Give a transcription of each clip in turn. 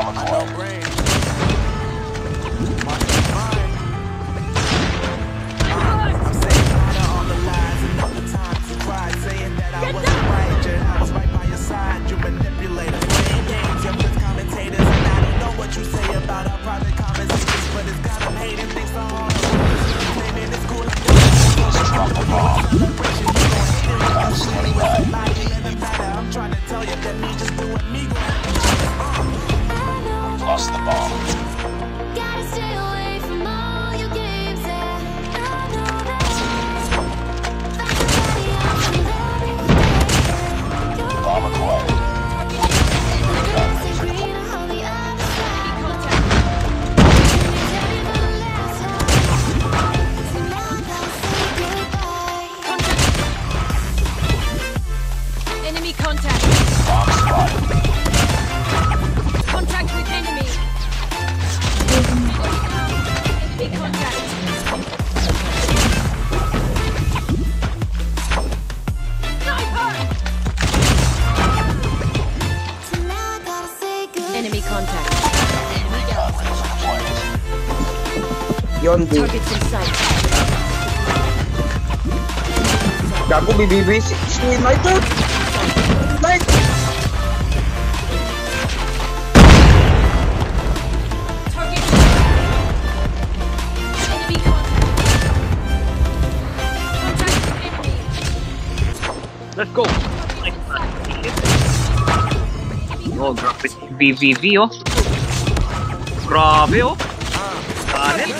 妈妈过来。Yon din. Gago, BBB si, si United! United! Let's go! Oh, grabe si oh. Grabe, oh. Ah, Talent.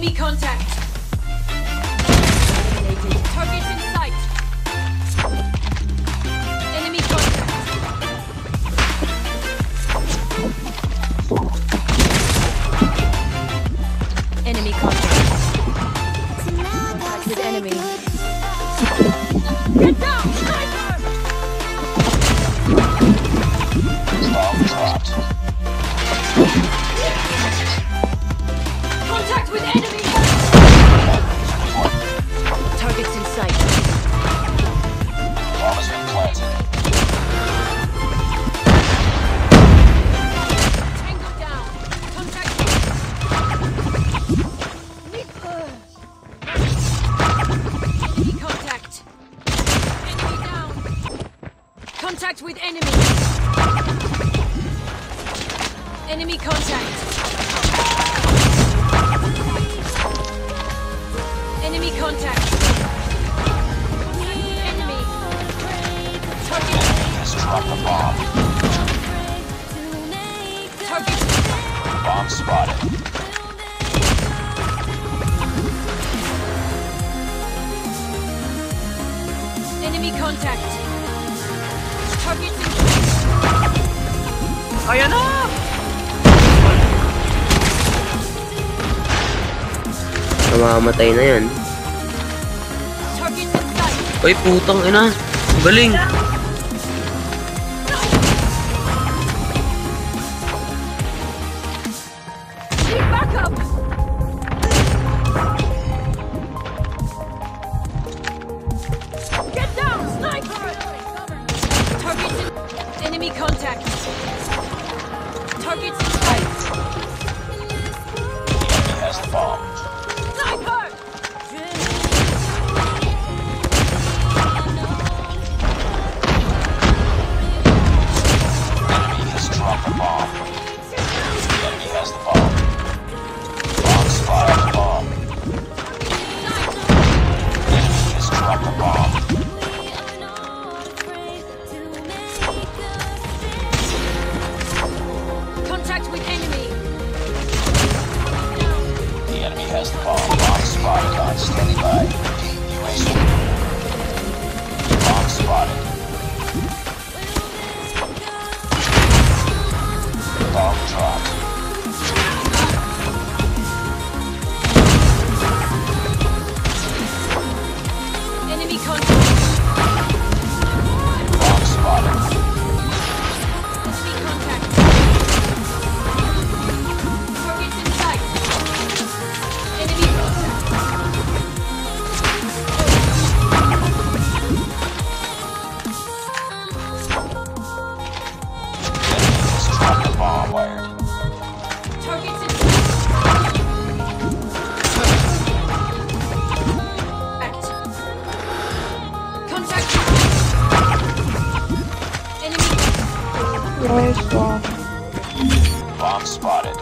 Enemy contact. Target in sight. Enemy contact. Enemy contact. Contact with enemy. Contact with enemy. Enemy contact. Enemy contact. Enemy. Target. Has dropped the bomb. Target. Bomb spotted. Enemy contact. Pagising siya. Ayan na! Namamatay na yan. Uy, putang ina. Galing. first wall. Bomb spotted.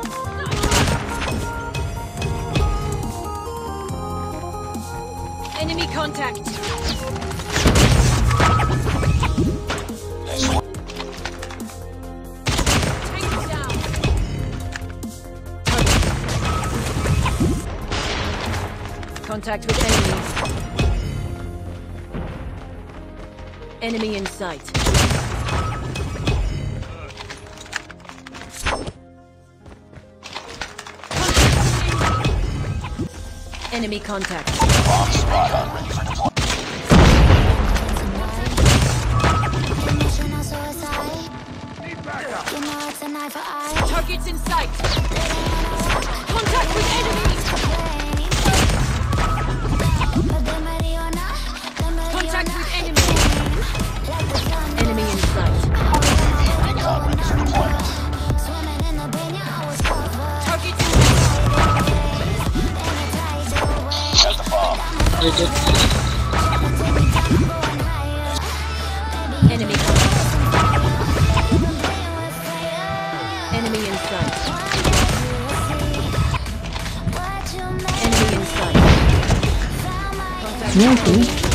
Enemy contact. Nice one. Contact with enemy. Enemy in sight. Enemy contact. Bomb spotted. Ready for deployment. Targets in sight. Não, não.